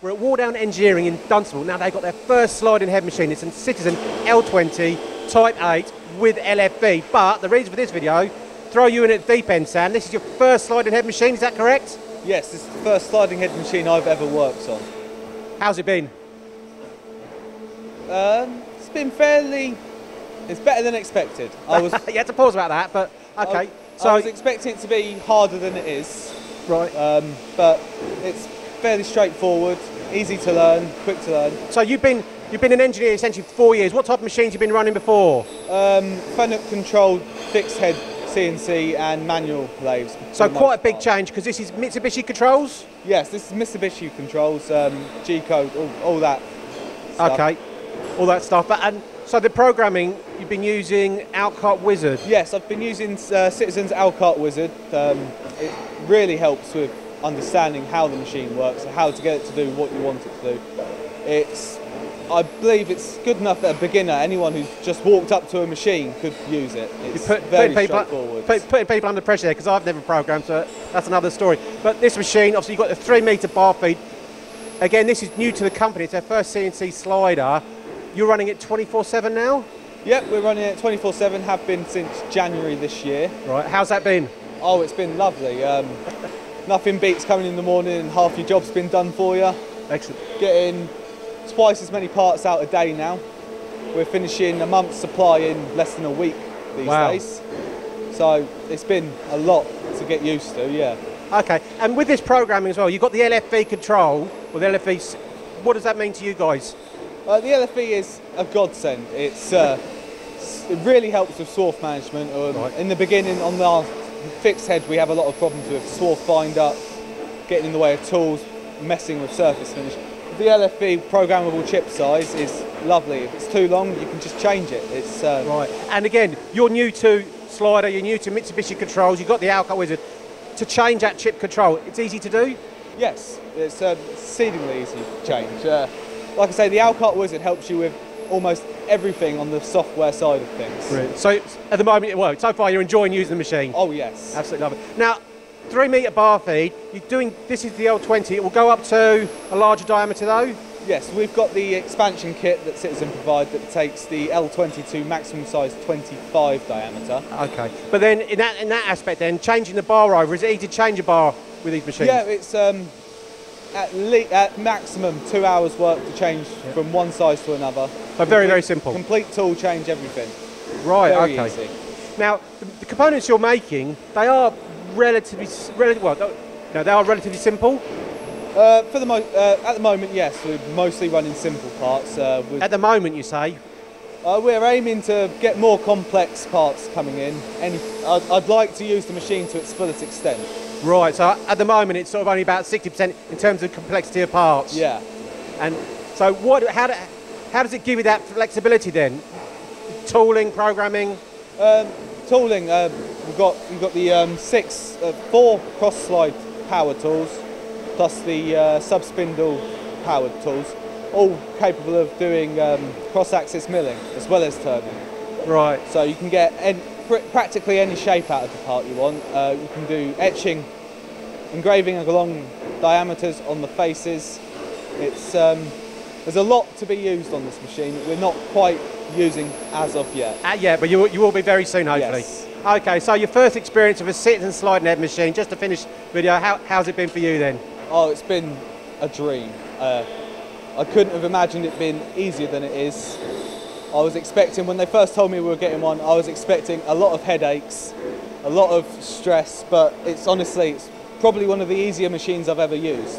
We're at Wardown Engineering in Dunstable. Now they've got their first sliding head machine. It's a Citizen L20 Type 8 with LFV. But the reason for this video, throw you in at deep end, Sam. This is your first sliding head machine, is that correct? Yes, this is the first sliding head machine I've ever worked on. How's it been? Um, it's been fairly. It's better than expected. I was. you had to pause about that, but okay. I, so I was expecting it to be harder than it is, right. um, but it's fairly straightforward, easy to learn, quick to learn. So you've been you've been an engineer essentially for four years. What type of machines have you been running before? Um, Fanuc controlled fixed head CNC and manual lathes. So quite a big part. change because this is Mitsubishi controls. Yes, this is Mitsubishi controls, um, G code, all, all that. stuff. Okay, all that stuff. But and so the programming you've been using Alkart Wizard. Yes, I've been using uh, Citizen's Alkart Wizard. Um, it really helps with understanding how the machine works and how to get it to do what you want it to do. It's, I believe it's good enough that a beginner, anyone who's just walked up to a machine could use it. It's Put, very putting, people, straightforward. put- putting people under pressure there because I've never programmed, so that's another story. But this machine, obviously, you've got the three metre bar feed. Again, this is new to the company. It's their first CNC slider. You're running it 24/7 now, Yep, we're running it 24/7. Have been since January this year. right? How's that been? Oh, it's been lovely. Um, nothing beats coming in the morning and half your job's been done for you. Excellent. Getting twice as many parts out a day now. We're finishing a month's supply in less than a week these Wow. days. So it's been a lot to get used to, yeah. Okay, and with this programming as well, you've got the LFV control, or the LFV. What does that mean to you guys? Uh, the LFV is a godsend. It's uh, it really helps with swarf management. Um, Right. In the beginning, on our fixed head, we have a lot of problems with swarf bind up, getting in the way of tools, messing with surface finish. The LFV programmable chip size is lovely. If it's too long, you can just change it. It's uh, Right. And again, you're new to slider, you're new to Mitsubishi controls, you've got the Alkart Wizard. To change that chip control, it's easy to do. Yes, it's uh, exceedingly easy to change. Uh, like I say, the Alkart Wizard helps you with almost everything on the software side of things. So at the moment, well, so far you're enjoying using the machine. Oh yes. Absolutely love it. Now, three metre bar feed, you're doing, this is the L20, it will go up to a larger diameter though? Yes, we've got the expansion kit that Citizen provide that takes the L20 to maximum size 25 diameter. Okay. But then in that, in that aspect then, changing the bar over, is it easy to change a bar with these machines? Yeah, it's um, at, le- at maximum two hours work to change from one size to another. So very, very simple. Complete tool change, everything. Right, Very okay. easy. Now, the, the components you're making, they are relatively, well, no, they are relatively simple. Uh, for the mo- uh, at the moment, yes, we're mostly running simple parts. Uh, with, At the moment, you say. uh, we're aiming to get more complex parts coming in. Any, I'd, I'd like to use the machine to its fullest extent. Right, so at the moment, it's sort of only about 60% in terms of complexity of parts. Yeah. And so what, how, do, how does it give you that flexibility then? Tooling, programming? Um, tooling, uh, we've got we've got the um, six, uh, four cross slide power tools, plus the uh, sub spindle powered tools, all capable of doing um, cross axis milling as well as turning. Right. So you can get pr- practically any shape out of the part you want. Uh, you can do etching, engraving along diameters on the faces. It's um, there's a lot to be used on this machine. that We're not quite using as of yet. Uh, yeah, but you, will- you will be very soon, hopefully. Yes. Okay, so your first experience of a sit and slide head machine, just to finish video, how, how's it been for you then? Oh, it's been a dream. Uh, I couldn't have imagined it being easier than it is. I was expecting, when they first told me we were getting one, I was expecting a lot of headaches, a lot of stress, but it's honestly, it's probably one of the easier machines I've ever used.